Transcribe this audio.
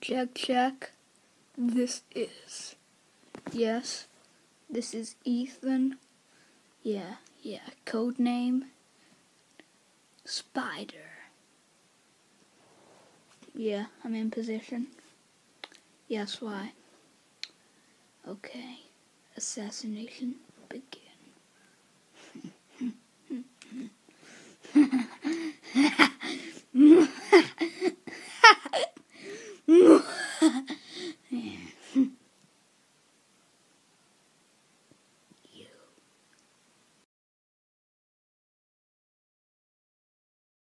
Check, check. This is. Yes. This is Ethan. Yeah, yeah. Code name Spider. Yeah, I'm in position. Yes, why? Okay. Assassination begin. Yeah.